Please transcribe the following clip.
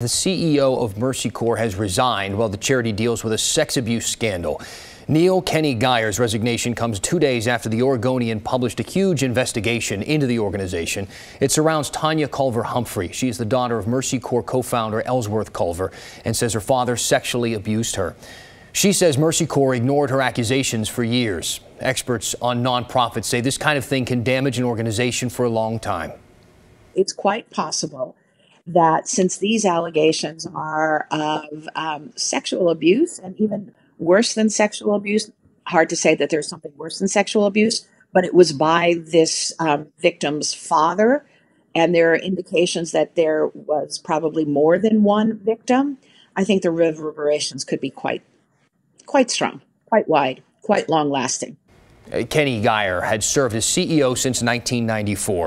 The CEO of Mercy Corps has resigned while the charity deals with a sex abuse scandal. Neal Keny-Guyer's resignation comes two days after the Oregonian published a huge investigation into the organization. It surrounds Tania Culver Humphrey. She is the daughter of Mercy Corps co-founder Ellsworth Culver and says her father sexually abused her. She says Mercy Corps ignored her accusations for years. Experts on nonprofits say this kind of thing can damage an organization for a long time. It's quite possible that since these allegations are of um, sexual abuse and even worse than sexual abuse, hard to say that there's something worse than sexual abuse, but it was by this um, victim's father. And there are indications that there was probably more than one victim. I think the reverberations could be quite, quite strong, quite wide, quite long lasting. Keny-Guyer had served as CEO since 1994.